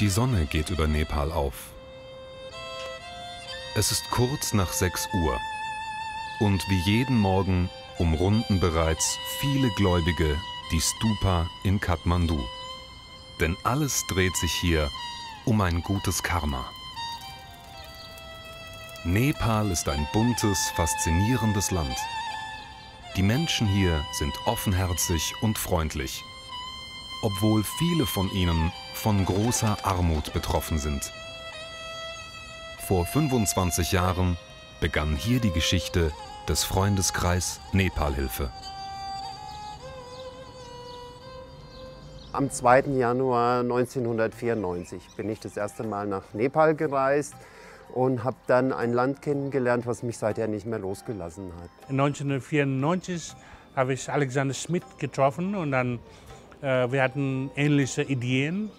Die Sonne geht über Nepal auf. Es ist kurz nach 6 Uhr. Und wie jeden Morgen umrunden bereits viele Gläubige die Stupa in Kathmandu. Denn alles dreht sich hier um ein gutes Karma. Nepal ist ein buntes, faszinierendes Land. Die Menschen hier sind offenherzig und freundlich, obwohl viele von ihnen von großer Armut betroffen sind. Vor 25 Jahren begann hier die Geschichte des Freundeskreis Nepalhilfe. Am 2. Januar 1994 bin ich das erste Mal nach Nepal gereist und habe dann ein Land kennengelernt, was mich seither nicht mehr losgelassen hat. 1994 habe ich Alexander Schmidt getroffen und dann wir hatten ähnliche Ideen,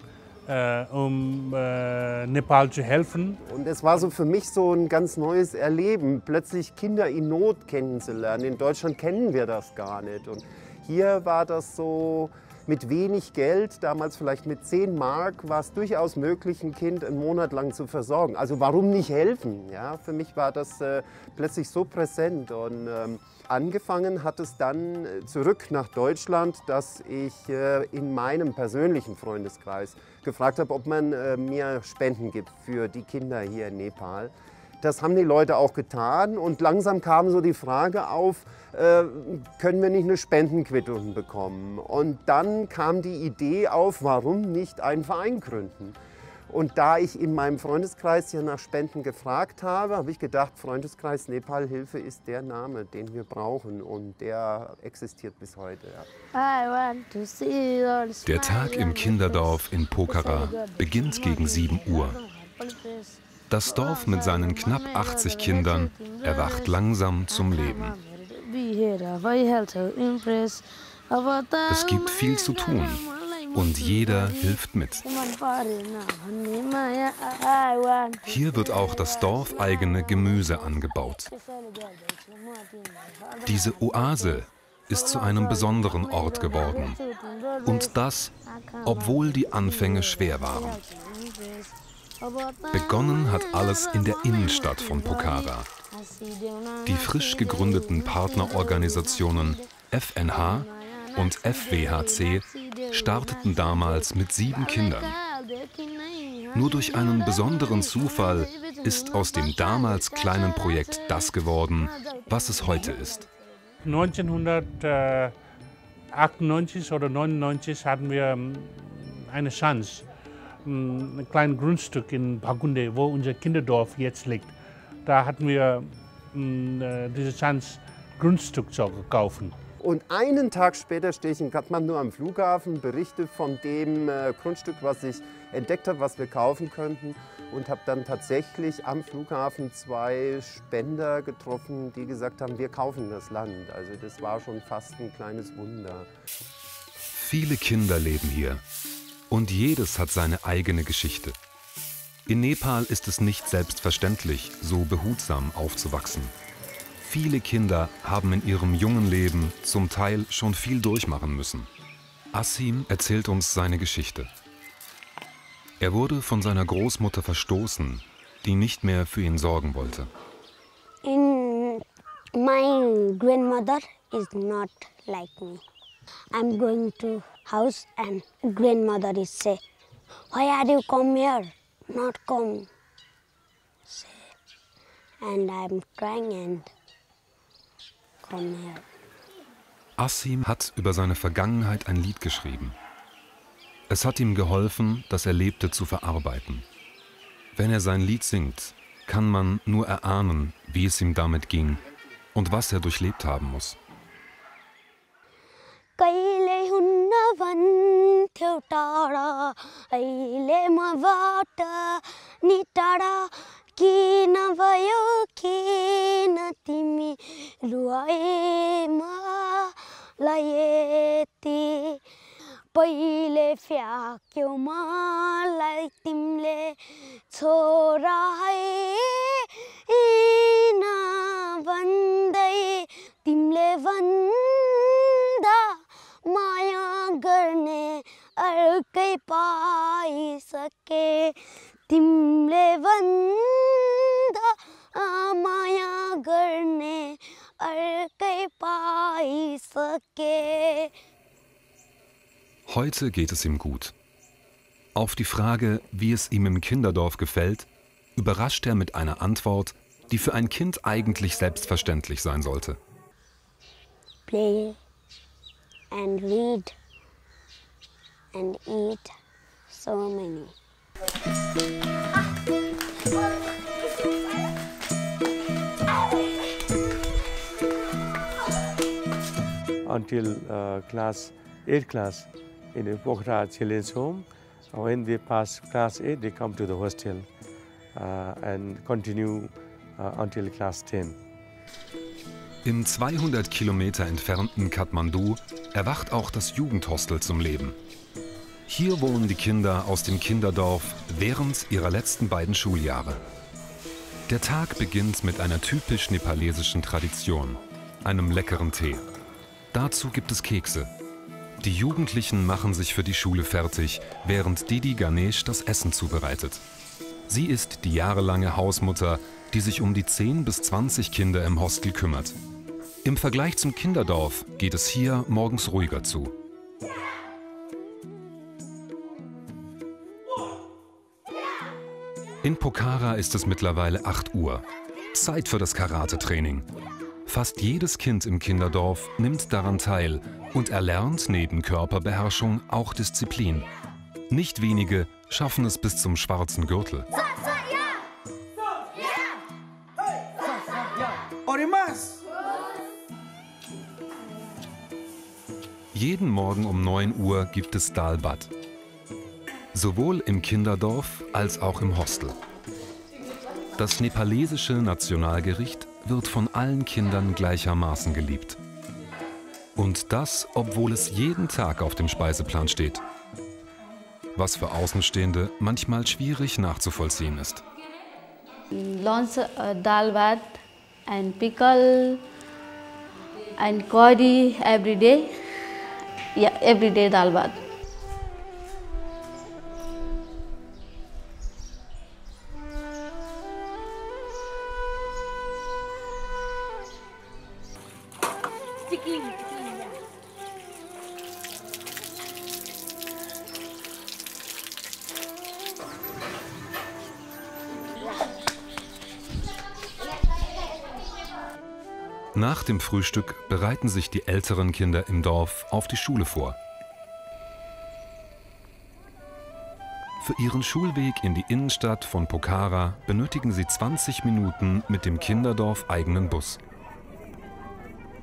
um äh, Nepal zu helfen. Und es war so für mich so ein ganz neues Erleben, plötzlich Kinder in Not kennenzulernen. In Deutschland kennen wir das gar nicht. Und hier war das so mit wenig Geld, damals vielleicht mit 10 Mark, war es durchaus möglich, ein Kind einen Monat lang zu versorgen. Also warum nicht helfen? Ja, für mich war das äh, plötzlich so präsent. Und ähm, angefangen hat es dann äh, zurück nach Deutschland, dass ich äh, in meinem persönlichen Freundeskreis gefragt habe, ob man äh, mir Spenden gibt für die Kinder hier in Nepal. Das haben die Leute auch getan und langsam kam so die Frage auf, können wir nicht eine Spendenquittung bekommen? Und dann kam die Idee auf, warum nicht einen Verein gründen? Und da ich in meinem Freundeskreis ja nach Spenden gefragt habe, habe ich gedacht, Freundeskreis Nepal Hilfe ist der Name, den wir brauchen und der existiert bis heute. Der Tag im Kinderdorf in Pokhara beginnt gegen 7 Uhr. Das Dorf mit seinen knapp 80 Kindern erwacht langsam zum Leben. Es gibt viel zu tun und jeder hilft mit. Hier wird auch das dorfeigene Gemüse angebaut. Diese Oase ist zu einem besonderen Ort geworden. Und das, obwohl die Anfänge schwer waren. Begonnen hat alles in der Innenstadt von Pokhara. Die frisch gegründeten Partnerorganisationen FNH und FWHC starteten damals mit sieben Kindern. Nur durch einen besonderen Zufall ist aus dem damals kleinen Projekt das geworden, was es heute ist. 1998 oder 1999 hatten wir ähm, eine Chance, ein kleines Grundstück in Bagunde, wo unser Kinderdorf jetzt liegt. Da hatten wir äh, diese Chance, Grundstück zu kaufen. Und einen Tag später stehe ich in Kathmandu am Flughafen, berichte von dem äh, Grundstück, was ich entdeckt habe, was wir kaufen könnten und habe dann tatsächlich am Flughafen zwei Spender getroffen, die gesagt haben, wir kaufen das Land. Also das war schon fast ein kleines Wunder. Viele Kinder leben hier und jedes hat seine eigene Geschichte. In Nepal ist es nicht selbstverständlich, so behutsam aufzuwachsen. Viele Kinder haben in ihrem jungen Leben zum Teil schon viel durchmachen müssen. Asim erzählt uns seine Geschichte. Er wurde von seiner Großmutter verstoßen, die nicht mehr für ihn sorgen wollte. In my grandmother is not like me. I'm going to house and grandmother is say, why are you come here? Not come. Say, and I'm crying and come here. Asim hat über seine Vergangenheit ein Lied geschrieben. Es hat ihm geholfen, das Erlebte zu verarbeiten. Wenn er sein Lied singt, kann man nur erahnen, wie es ihm damit ging und was er durchlebt haben muss. के नभयो के न तिमी मलाई यति पहिले फ्याक्यौ मलाई तिमीले छोरा है न भन्दै तिमीले भन्दा माया गर्ने अर्कै पाइसके। तिमीले भन्दा माया गर्ने अर्कै पाइसके Heute geht es ihm gut. Auf die Frage, wie es ihm im Kinderdorf gefällt, überrascht er mit einer Antwort, die für ein Kind eigentlich selbstverständlich sein sollte. Play and read and eat so many. until uh, class 8 class in Pokhara Children's Home. Uh, When they pass class 8, they come to the hostel uh, and continue uh, until class 10. Im 200 Kilometer entfernten Kathmandu erwacht auch das Jugendhostel zum Leben. Hier wohnen die Kinder aus dem Kinderdorf während ihrer letzten beiden Schuljahre. Der Tag beginnt mit einer typisch nepalesischen Tradition, einem leckeren Tee. Dazu gibt es Kekse. Die Jugendlichen machen sich für die Schule fertig, während Didi Ganesh das Essen zubereitet. Sie ist die jahrelange Hausmutter, die sich um die 10 bis 20 Kinder im Hostel kümmert. Im Vergleich zum Kinderdorf geht es hier morgens ruhiger zu. In Pokhara ist es mittlerweile 8 Uhr. Zeit für das Karate-Training. Fast jedes Kind im Kinderdorf nimmt daran teil und erlernt neben Körperbeherrschung auch Disziplin. Nicht wenige schaffen es bis zum schwarzen Gürtel. Jeden Morgen um 9 Uhr gibt es Dalbat. Sowohl im Kinderdorf als auch im Hostel. Das nepalesische Nationalgericht wird von allen Kindern gleichermaßen geliebt. Und das, obwohl es jeden Tag auf dem Speiseplan steht. Was für Außenstehende manchmal schwierig nachzuvollziehen ist. lunch uh, dal and pickle and curry every day. Yeah, every day dal bhat. Dem Frühstück bereiten sich die älteren Kinder im Dorf auf die Schule vor. Für ihren Schulweg in die Innenstadt von Pokhara benötigen sie 20 Minuten mit dem Kinderdorf eigenen Bus.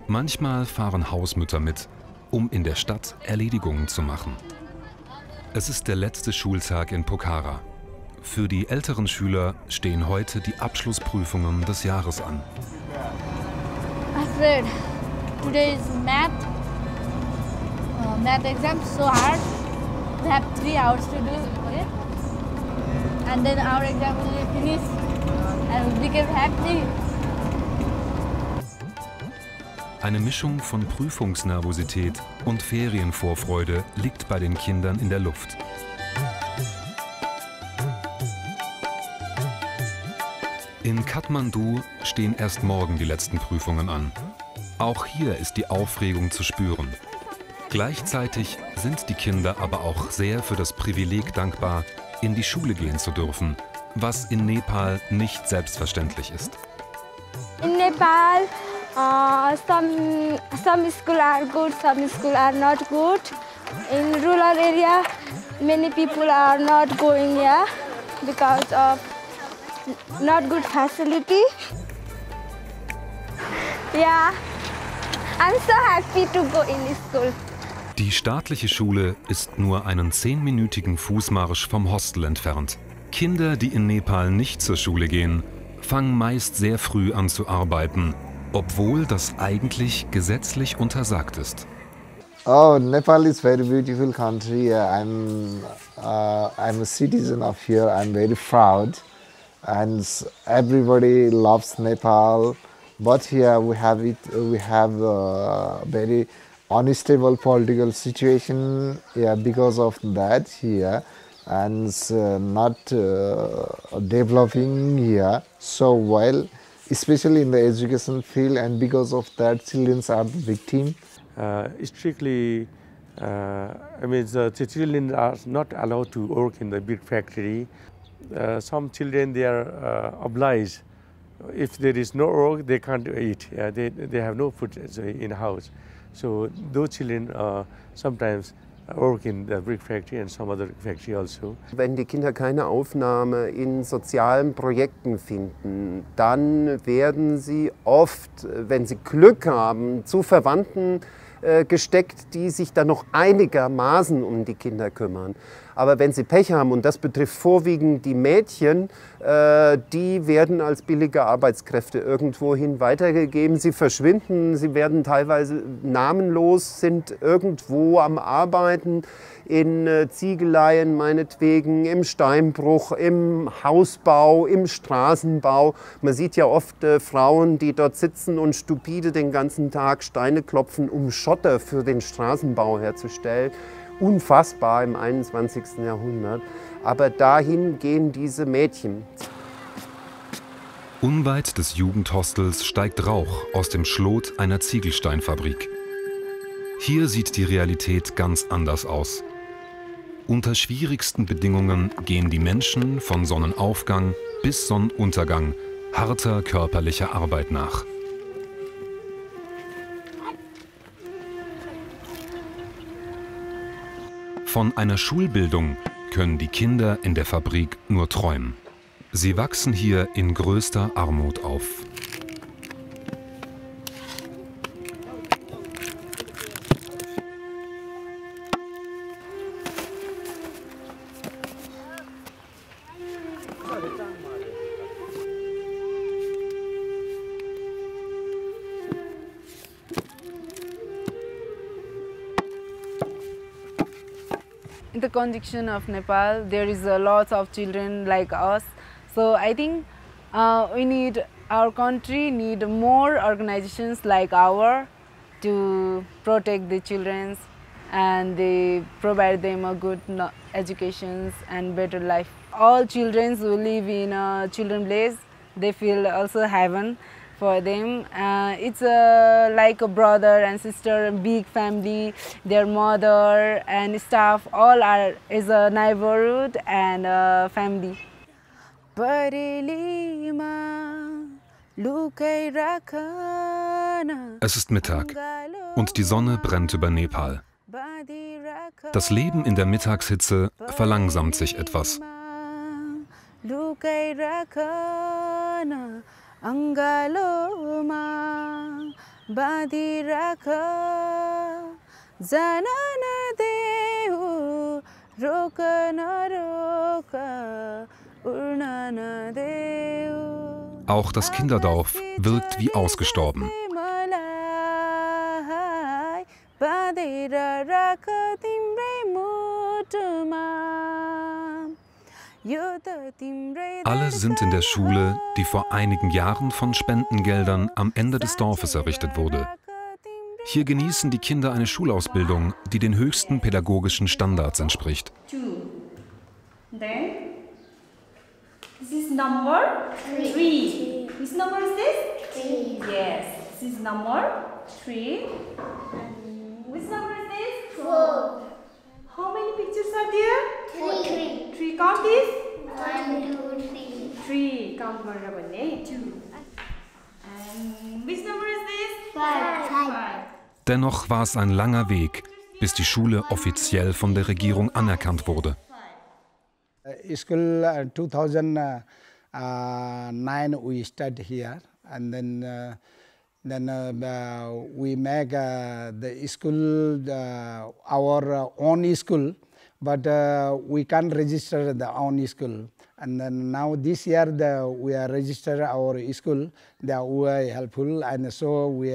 Manchmal fahren Hausmütter mit, um in der Stadt Erledigungen zu machen. Es ist der letzte Schultag in Pokhara. Für die älteren Schüler stehen heute die Abschlussprüfungen des Jahres an. Alfred, today is math. Uh, math exam so hard. We have three hours to do it, and then our exam will be finished, and we become happy. Eine Mischung von Prüfungsnervosität und Ferienvorfreude liegt bei den Kindern in der Luft. In Kathmandu stehen erst morgen die letzten Prüfungen an. Auch hier ist die Aufregung zu spüren. Gleichzeitig sind die Kinder aber auch sehr für das Privileg dankbar, in die Schule gehen zu dürfen, was in Nepal nicht selbstverständlich ist. In Nepal, uh, some some schools are good, some schools are not good. In rural area, many people are not going here because of not good facility. Yeah, I'm so happy to go in school. Die staatliche Schule ist nur einen zehnminütigen Fußmarsch vom Hostel entfernt. Kinder, die in Nepal nicht zur Schule gehen, fangen meist sehr früh an zu arbeiten, obwohl das eigentlich gesetzlich untersagt ist. Oh, Nepal is very beautiful country. I'm uh, I'm a citizen of here. I'm very proud, and everybody loves Nepal. But here we have it. We have uh, very unstable political situation. Yeah, because of that here, and uh, not uh, developing here so well, especially in the education field, and because of that, children are the victim. Uh, strictly, uh, I mean, the children are not allowed to work in the big factory. Uh, some children they are uh, obliged. If there is no work, they can't eat. they, they have no food in house. So those children uh, sometimes work in the brick factory and some other factory also. Wenn die Kinder keine Aufnahme in sozialen Projekten finden, dann werden sie oft, wenn sie Glück haben, zu Verwandten gesteckt, die sich dann noch einigermaßen um die Kinder kümmern. Aber wenn sie Pech haben, und das betrifft vorwiegend die Mädchen, äh, die werden als billige Arbeitskräfte irgendwohin weitergegeben. Sie verschwinden, sie werden teilweise namenlos, sind irgendwo am Arbeiten in äh, Ziegeleien meinetwegen, im Steinbruch, im Hausbau, im Straßenbau. Man sieht ja oft äh, Frauen, die dort sitzen und stupide den ganzen Tag Steine klopfen, um Schotter für den Straßenbau herzustellen unfassbar im 21. Jahrhundert. Aber dahin gehen diese Mädchen. Unweit des Jugendhostels steigt Rauch aus dem Schlot einer Ziegelsteinfabrik. Hier sieht die Realität ganz anders aus. Unter schwierigsten Bedingungen gehen die Menschen von Sonnenaufgang bis Sonnenuntergang harter körperlicher Arbeit nach. Von einer Schulbildung können die Kinder in der Fabrik nur träumen. Sie wachsen hier in größter Armut auf. Condition of Nepal, there is a lot of children like us. So I think uh, we need, our country need more organizations like our to protect the children and they provide them a good education and better life. All children who live in a children place, they feel also heaven for them. Uh, it's uh, like a brother and sister, big family, their mother and staff, all are is a neighborhood and a family. Es ist Mittag und die Sonne brennt über Nepal. Das Leben in der Mittagshitze verlangsamt sich etwas. अङ्गालोमा बाँधिराख जान नदेऊ रोक नरोक उड्न नदेऊ Auch das Kinderdorf wirkt wie ausgestorben. बाँधेर राख तिम्रै मुटुमा alle sind in der Schule, die vor einigen Jahren von Spendengeldern am Ende des Dorfes errichtet wurde. Hier genießen die Kinder eine Schulausbildung, die den höchsten pädagogischen Standards entspricht. How many pictures are there? Three. Three. Count this? One, two, three. Three. Count गरेर भन्ने. Two. And which number is this? Five. Five. Dennoch war es ein langer Weg, bis die Schule offiziell von der Regierung anerkannt wurde. Uh, school uh, 2009 uh, we started here and then uh, then uh, uh, we make uh, the school our own school, but we can't register the own school. And then now this year the, we are register our school. They are very helpful, and so we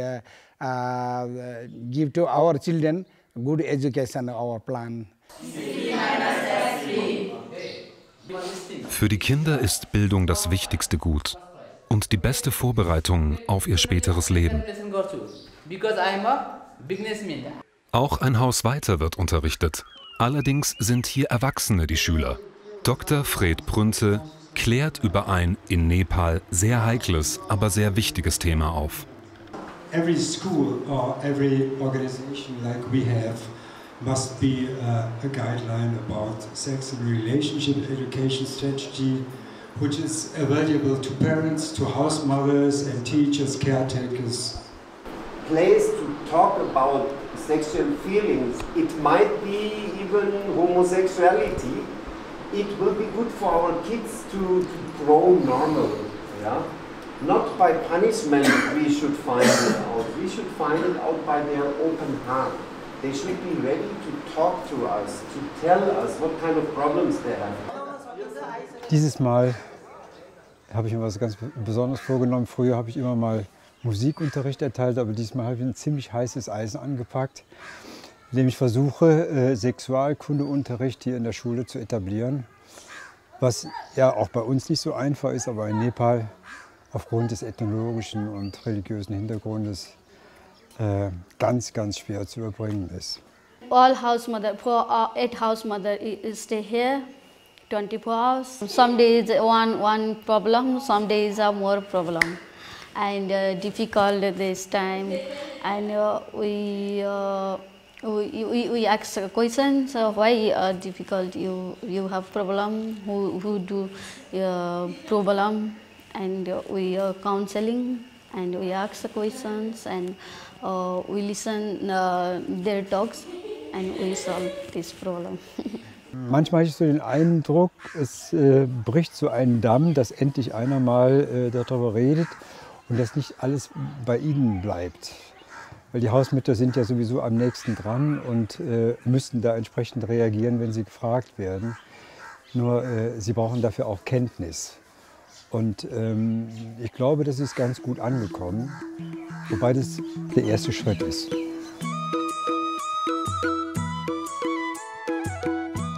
give to our children good education. Our plan. Für die Kinder ist Bildung das wichtigste Gut und die beste Vorbereitung auf ihr späteres Leben. Auch ein Haus weiter wird unterrichtet. Allerdings sind hier Erwachsene die Schüler. Dr. Fred Prünte klärt über ein in Nepal sehr heikles, aber sehr wichtiges Thema auf. Every school or every organization like we have must be uh, a guideline about sex and relationship education strategy, which is available to parents, to house mothers and teachers, caretakers. Place to talk about sexual feelings. It might be even homosexuality. It will be good for our kids to, to grow normal. Yeah? Not by punishment we should find it out. We should find it out by their open heart. They should be ready to talk to us, to tell us what kind of problems they have. Dieses Mal habe ich mir was ganz Besonderes vorgenommen. Früher habe ich immer mal Musikunterricht erteilt, aber diesmal habe ich ein ziemlich heißes Eisen angepackt, indem ich versuche, äh, Sexualkundeunterricht hier in der Schule zu etablieren. Was ja auch bei uns nicht so einfach ist, aber in Nepal aufgrund des ethnologischen und religiösen Hintergrundes äh, ganz, ganz schwer zu überbringen ist. All house mother, for uh, eight house mother stay here 24 hours. Some days one, one problem, some days are more problem. And uh, difficult this time. And uh, we, uh, we, we, we ask questions, why difficult you, you have problem, who, who do problem. And we are counseling and we ask questions and uh, we listen uh, their talks and we solve this problem. Manchmal habe ich so den Eindruck, es äh, bricht so ein Damm, dass endlich einer mal äh, darüber redet und dass nicht alles bei ihnen bleibt. Weil die Hausmütter sind ja sowieso am nächsten dran und äh, müssten da entsprechend reagieren, wenn sie gefragt werden. Nur äh, sie brauchen dafür auch Kenntnis. Und ähm, ich glaube, das ist ganz gut angekommen, wobei das der erste Schritt ist.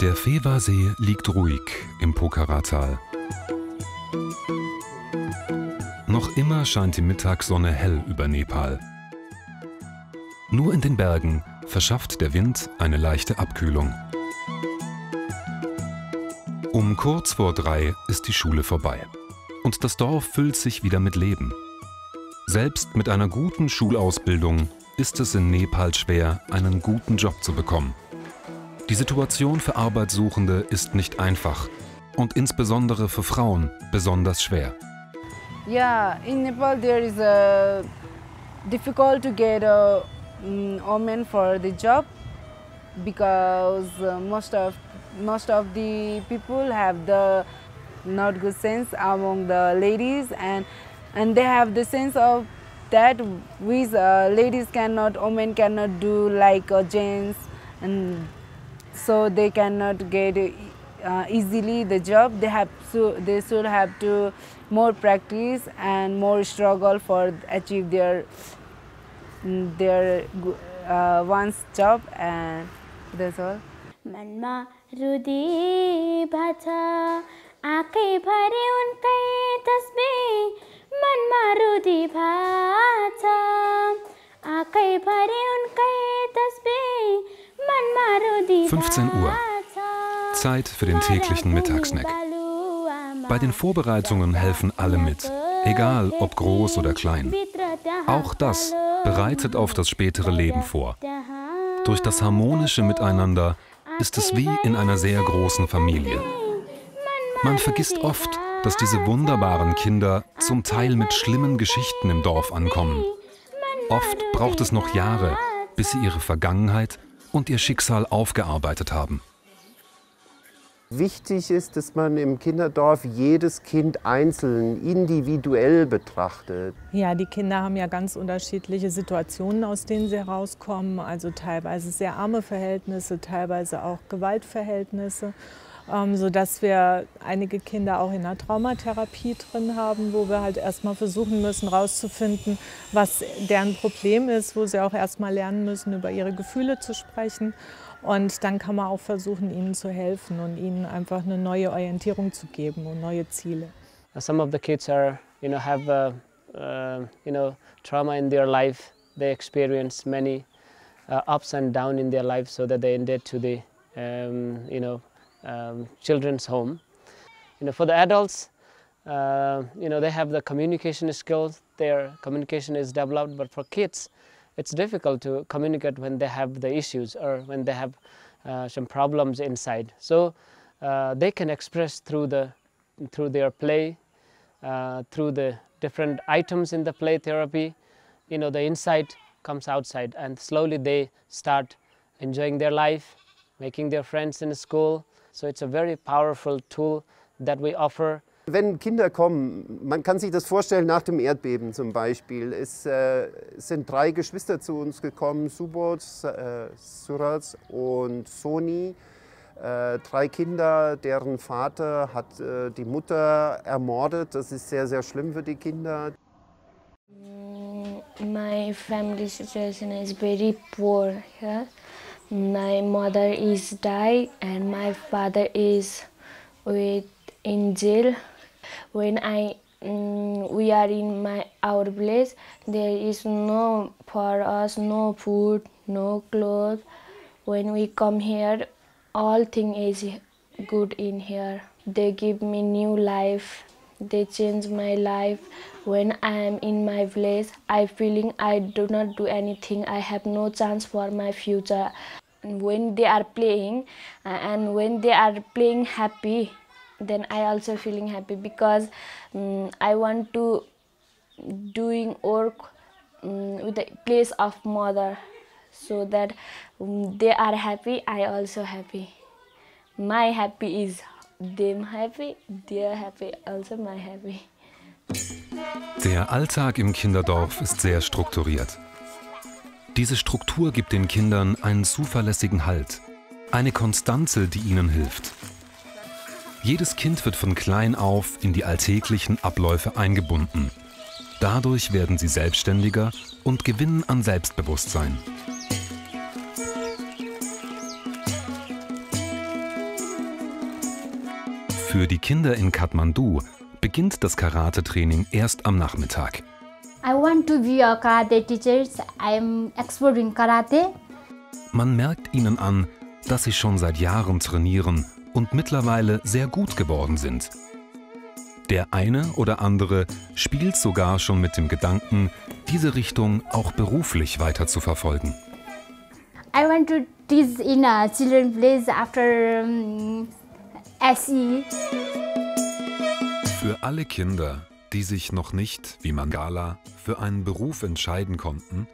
Der Fewa-See liegt ruhig im Pokhara-Tal. Noch immer scheint die Mittagssonne hell über Nepal. Nur in den Bergen verschafft der Wind eine leichte Abkühlung. Um kurz vor drei ist die Schule vorbei und das Dorf füllt sich wieder mit Leben. Selbst mit einer guten Schulausbildung ist es in Nepal schwer, einen guten Job zu bekommen. Die Situation für Arbeitssuchende ist nicht einfach und insbesondere für Frauen besonders schwer. Yeah, in Nepal there is a difficult to get a um, woman for the job because uh, most of most of the people have the not good sense among the ladies and and they have the sense of that with uh, ladies cannot women cannot do like uh, gents and so they cannot get uh, easily the job they have to they should have to more practice and more struggle for achieve their their uh, one's job and that's all मनमा रुदी भाषा आँखै भरे उनकै तस्बिर मनमा रुदी भाषा आँखै भरे उनकै तस्बिर 15 Uhr. Zeit für den täglichen Mittagssnack. Bei den Vorbereitungen helfen alle mit, egal ob groß oder klein. Auch das bereitet auf das spätere Leben vor. Durch das harmonische Miteinander ist es wie in einer sehr großen Familie. Man vergisst oft, dass diese wunderbaren Kinder zum Teil mit schlimmen Geschichten im Dorf ankommen. Oft braucht es noch Jahre, bis sie ihre Vergangenheit und ihr Schicksal aufgearbeitet haben. Wichtig ist, dass man im Kinderdorf jedes Kind einzeln, individuell betrachtet. Ja, die Kinder haben ja ganz unterschiedliche Situationen, aus denen sie herauskommen. Also teilweise sehr arme Verhältnisse, teilweise auch Gewaltverhältnisse ähm, sodass wir einige Kinder auch in der Traumatherapie drin haben, wo wir halt erstmal versuchen müssen herauszufinden, was deren Problem ist, wo sie auch erstmal lernen müssen, über ihre Gefühle zu sprechen. Und dann kann man auch versuchen, ihnen zu helfen und ihnen einfach eine neue Orientierung zu geben und neue Ziele. Some of the kids are, you know, have, uh, uh, you know, trauma in their life. They experience many uh, ups and downs in their life so that they ended to the um, you know um, children's home. You know, for the adults, uh, you know, they have the communication skills. Their communication is developed, but for kids, it's difficult to communicate when they have the issues or when they have uh, some problems inside. So uh, they can express through the through their play, uh, through the different items in the play therapy. You know, the inside comes outside, and slowly they start enjoying their life, making their friends in school. So it's a very powerful tool that we offer. Wenn Kinder kommen, man kann sich das vorstellen nach dem Erdbeben zum Beispiel. Es äh, sind drei Geschwister zu uns gekommen, Subot, äh, Suraj und Soni. Äh, drei Kinder, deren Vater hat äh, die Mutter ermordet. Das ist sehr, sehr schlimm für die Kinder. My family situation is very poor here. My mother is died and my father is with in jail. When I mm, we are in my our place, there is no for us no food, no clothes. When we come here, all thing is good in here. They give me new life. They change my life. When I am in my village, I feeling I do not do anything. I have no chance for my future. When they are playing, uh, and when they are playing happy, then I also feeling happy because um, I want to doing work um, with the place of mother so that um, they are happy I also happy my happy is them happy they are happy also my happy Der Alltag im Kinderdorf ist sehr strukturiert. Diese Struktur gibt den Kindern einen zuverlässigen Halt, eine Konstanze, die ihnen hilft. Jedes Kind wird von klein auf in die alltäglichen Abläufe eingebunden. Dadurch werden sie selbstständiger und gewinnen an Selbstbewusstsein. Für die Kinder in Kathmandu beginnt das Karate-Training erst am Nachmittag. I want to be a karate teacher. I'm exploring karate. Man merkt ihnen an, dass sie schon seit Jahren trainieren und mittlerweile sehr gut geworden sind. Der eine oder andere spielt sogar schon mit dem Gedanken, diese Richtung auch beruflich weiter zu verfolgen. I want to teach in a children place after um, SE. Für alle Kinder, die sich noch nicht, wie Mangala, für einen Beruf entscheiden konnten,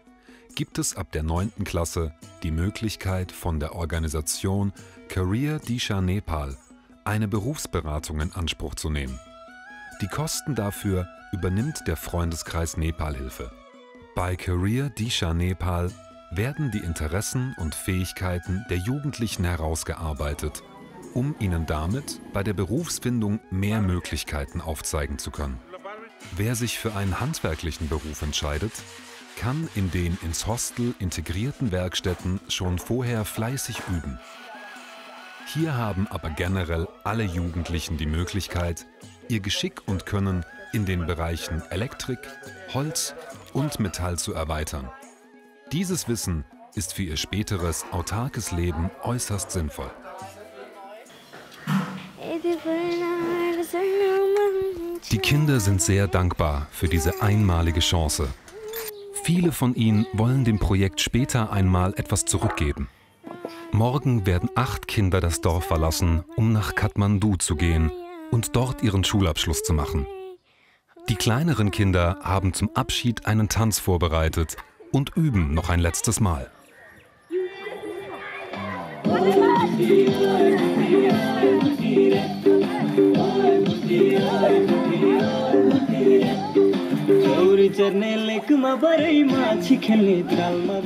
gibt es ab der 9. Klasse die Möglichkeit von der Organisation Career Disha Nepal eine Berufsberatung in Anspruch zu nehmen. Die Kosten dafür übernimmt der Freundeskreis Nepalhilfe. Bei Career Disha Nepal werden die Interessen und Fähigkeiten der Jugendlichen herausgearbeitet, um ihnen damit bei der Berufsfindung mehr Möglichkeiten aufzeigen zu können. Wer sich für einen handwerklichen Beruf entscheidet, kann in den ins Hostel integrierten Werkstätten schon vorher fleißig üben. Hier haben aber generell alle Jugendlichen die Möglichkeit, ihr Geschick und Können in den Bereichen Elektrik, Holz und Metall zu erweitern. Dieses Wissen ist für ihr späteres autarkes Leben äußerst sinnvoll. Die Kinder sind sehr dankbar für diese einmalige Chance. Viele von ihnen wollen dem Projekt später einmal etwas zurückgeben. Morgen werden acht Kinder das Dorf verlassen, um nach Kathmandu zu gehen und dort ihren Schulabschluss zu machen. Die kleineren Kinder haben zum Abschied einen Tanz vorbereitet und üben noch ein letztes Mal.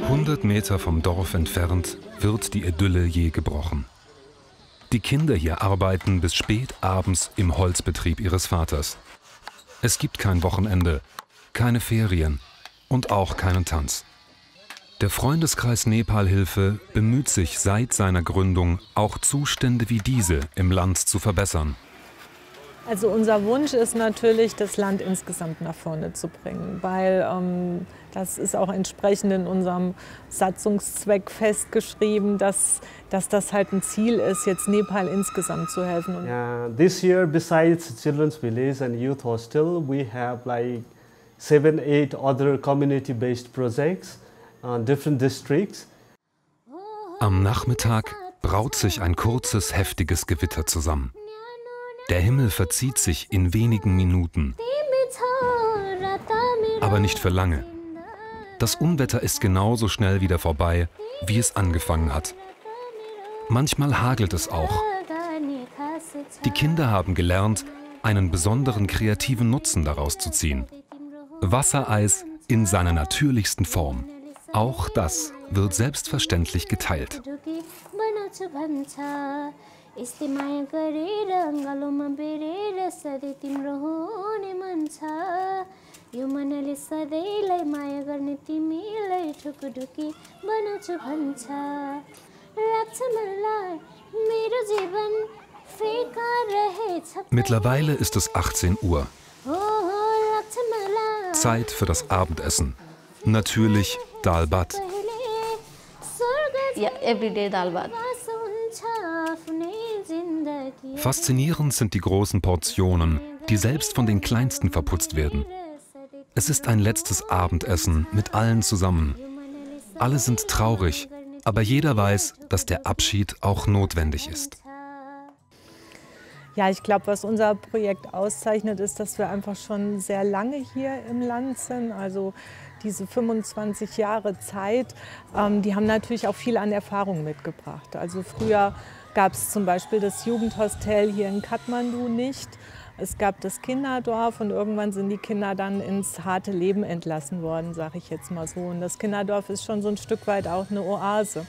Hundert Meter vom Dorf entfernt wird die Idylle je gebrochen. Die Kinder hier arbeiten bis spät abends im Holzbetrieb ihres Vaters. Es gibt kein Wochenende, keine Ferien und auch keinen Tanz. Der Freundeskreis Nepalhilfe bemüht sich seit seiner Gründung, auch Zustände wie diese im Land zu verbessern. Also unser Wunsch ist natürlich, das Land insgesamt nach vorne zu bringen, weil ähm, das ist auch entsprechend in unserem Satzungszweck festgeschrieben, dass, dass das halt ein Ziel ist, jetzt Nepal insgesamt zu helfen. Yeah, this year, besides Children's Village and Youth Hostel, we have like seven, eight other community-based projects, uh, different districts. Am Nachmittag braut sich ein kurzes, heftiges Gewitter zusammen. Der Himmel verzieht sich in wenigen Minuten. Aber nicht für lange. Das Unwetter ist genauso schnell wieder vorbei, wie es angefangen hat. Manchmal hagelt es auch. Die Kinder haben gelernt, einen besonderen kreativen Nutzen daraus zu ziehen. Wassereis in seiner natürlichsten Form. Auch das wird selbstverständlich geteilt. यस्तै माया गरेर अङ्गालोमा बेरेर सधैँ तिम्रो हुने मन छ यो मनले सधैँलाई माया गर्ने तिमीलाई ठुकुढुकी बनाउँछु भन्छ लाग्छ मलाई मेरो जीवन फेका रहेछ Mittlerweile ist es 18 Uhr. हो हो लाग्छ मलाई Zeit für das Abendessen. Natürlich Dalbat. स्वर्ग Yeah, every Faszinierend sind die großen Portionen, die selbst von den Kleinsten verputzt werden. Es ist ein letztes Abendessen mit allen zusammen. Alle sind traurig, aber jeder weiß, dass der Abschied auch notwendig ist. Ja, ich glaube, was unser Projekt auszeichnet, ist, dass wir einfach schon sehr lange hier im Land sind. Also diese 25 Jahre Zeit, ähm, die haben natürlich auch viel an Erfahrung mitgebracht. Also früher gab es zum Beispiel das Jugendhostel hier in Kathmandu nicht. Es gab das Kinderdorf und irgendwann sind die Kinder dann ins harte Leben entlassen worden, sage ich jetzt mal so. Und das Kinderdorf ist schon so ein Stück weit auch eine Oase.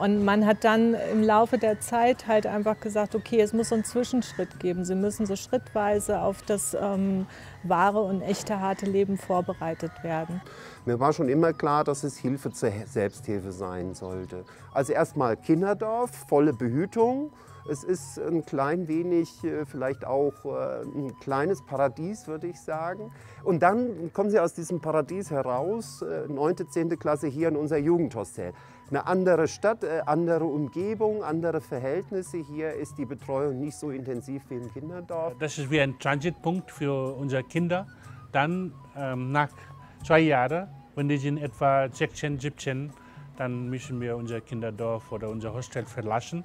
Und man hat dann im Laufe der Zeit halt einfach gesagt, okay, es muss einen Zwischenschritt geben. Sie müssen so schrittweise auf das ähm, wahre und echte harte Leben vorbereitet werden. Mir war schon immer klar, dass es Hilfe zur Selbsthilfe sein sollte. Also erstmal Kinderdorf, volle Behütung. Es ist ein klein wenig, äh, vielleicht auch äh, ein kleines Paradies, würde ich sagen. Und dann kommen Sie aus diesem Paradies heraus, äh, 9., 10. Klasse hier in unser Jugendhostel. Eine andere Stadt, äh, andere Umgebung, andere Verhältnisse. Hier ist die Betreuung nicht so intensiv wie im Kinderdorf. Das ist wie ein Transitpunkt für unsere Kinder. Dann ähm, nach zwei Jahren, wenn die sind etwa 16, 17, dann müssen wir unser Kinderdorf oder unser Hostel verlassen,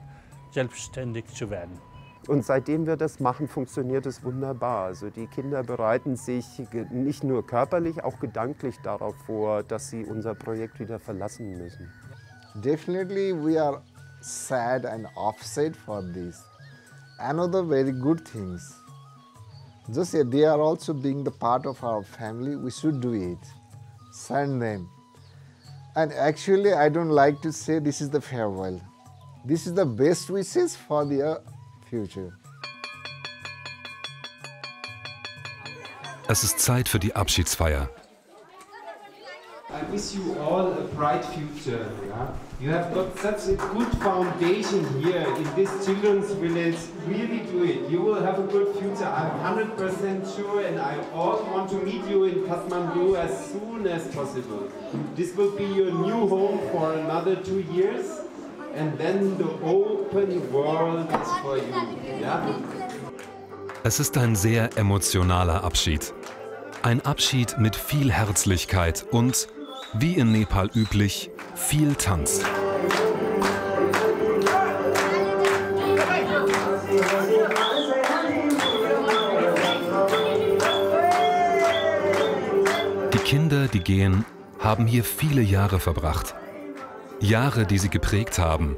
selbstständig zu werden. Und seitdem wir das machen, funktioniert es wunderbar. Also die Kinder bereiten sich nicht nur körperlich, auch gedanklich darauf vor, dass sie unser Projekt wieder verlassen müssen. Definitely, we are sad and upset for this. Another very good things. Just uh, they are also being the part of our family. We should do it. Send them. And actually, I don't like to say this is the farewell. This is the best wishes for their future. Es ist Zeit für die Abschiedsfeier. I wish you all a bright future. Yeah? You have got such a good foundation here in this children's village. Really do it. You will have a good future. I'm 100% sure, and I all want to meet you in Kathmandu as soon as possible. This will be your new home for another two years, and then the open world is for you. Yeah? Es ist ein sehr emotionaler Abschied. Ein Abschied mit viel Herzlichkeit und, wie in Nepal üblich, viel Tanz. Die Kinder, die gehen, haben hier viele Jahre verbracht. Jahre, die sie geprägt haben.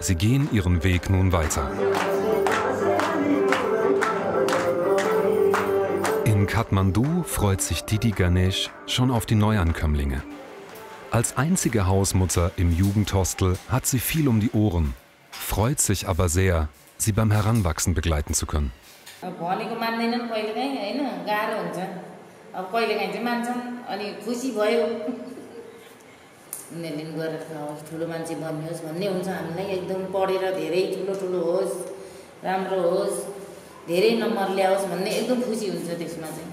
Sie gehen ihren Weg nun weiter. In Kathmandu freut sich Didi Ganesh schon auf die Neuankömmlinge. Als einzige Hausmutter im Jugendhostel hat sie viel um die Ohren, freut sich aber sehr, sie beim Heranwachsen begleiten zu können. अब भनेको मान्दैनन् कहिलेकाहीँ होइन गाह्रो हुन्छ अब कहिलेकाहीँ चाहिँ मान्छन् अनि खुसी भयो उनीहरूले पनि गरेर खाओस् ठुलो मान्छे बनियोस् भन्ने हुन्छ हामीलाई एकदम पढेर धेरै ठुलो ठुलो होस् राम्रो होस् धेरै नम्बर ल्याओस् भन्ने एकदम खुसी हुन्छ त्यसमा चाहिँ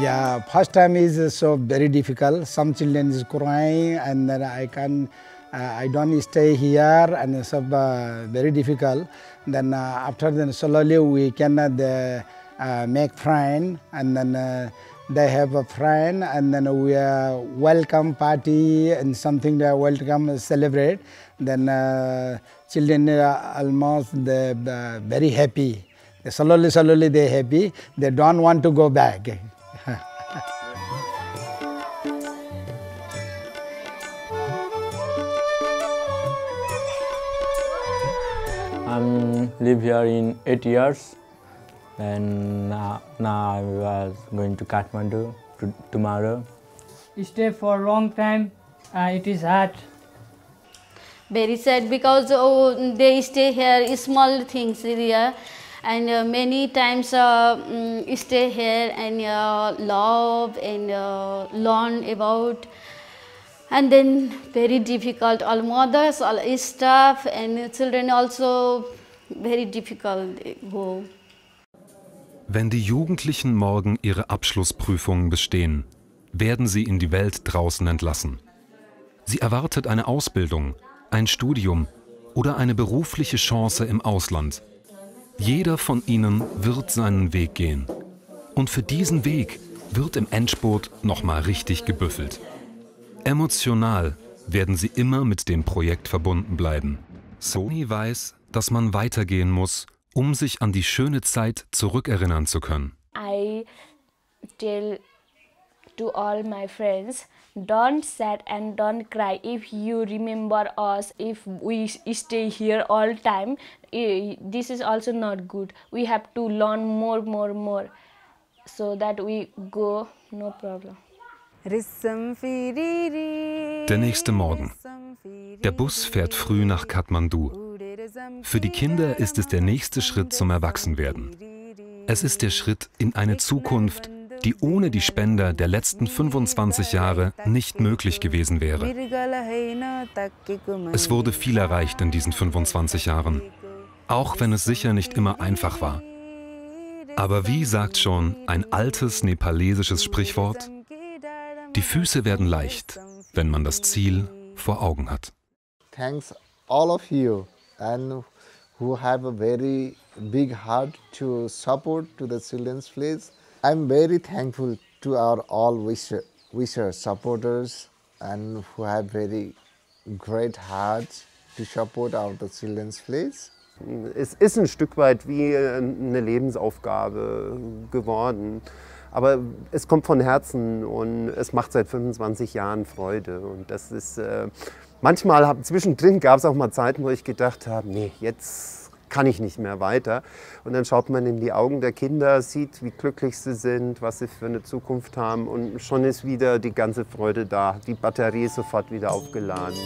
Yeah, first time is so very difficult. Some children is crying, and then I can, uh, I don't stay here, and it's uh, very difficult. Then uh, after then slowly we can uh, the, uh, make friend, and then uh, they have a friend, and then we uh, welcome party and something they welcome celebrate. Then uh, children are almost they uh, very happy. Slowly, slowly they happy. They don't want to go back. I'm live here in eight years, and now, now I was going to Kathmandu to, tomorrow. Stay for a long time, uh, it is hard. very sad because oh, they stay here small things here and uh, many times uh, mm, stay here and uh, love and uh, learn about and then very difficult all mothers all staff and children also very difficult they go Wenn die Jugendlichen morgen ihre Abschlussprüfungen bestehen, werden sie in die Welt draußen entlassen. Sie erwartet eine Ausbildung, ein Studium oder eine berufliche Chance im Ausland. Jeder von ihnen wird seinen Weg gehen. Und für diesen Weg wird im Endspurt nochmal richtig gebüffelt. Emotional werden sie immer mit dem Projekt verbunden bleiben. Sony weiß, dass man weitergehen muss, um sich an die schöne Zeit zurückerinnern zu können. I tell to all my friends don't sad and don't cry if you remember us if we stay here all time this is also not good we have to learn more more more so that we go no problem Der nächste Morgen. Der Bus fährt früh nach Kathmandu. Für die Kinder ist es der nächste Schritt zum Erwachsenwerden. Es ist der Schritt in eine Zukunft, die ohne die Spender der letzten 25 Jahre nicht möglich gewesen wäre. Es wurde viel erreicht in diesen 25 Jahren, auch wenn es sicher nicht immer einfach war. Aber wie sagt schon ein altes nepalesisches Sprichwort? Die Füße werden leicht, wenn man das Ziel vor Augen hat. Thanks all of you and who have a very big heart to support to the children's place. I'm very thankful to our all wisher, wisher supporters and who have very great hearts to support our the children's place. Es ist ein Stück weit wie eine Lebensaufgabe geworden. Aber es kommt von Herzen und es macht seit 25 Jahren Freude. Und das ist, äh, manchmal hab, zwischendrin gab es auch mal Zeiten, wo ich gedacht habe, nee, jetzt kann ich nicht mehr weiter. Und dann schaut man in die Augen der Kinder, sieht, wie glücklich sie sind, was sie für eine Zukunft haben und schon ist wieder die ganze Freude da. Die Batterie ist sofort wieder aufgeladen.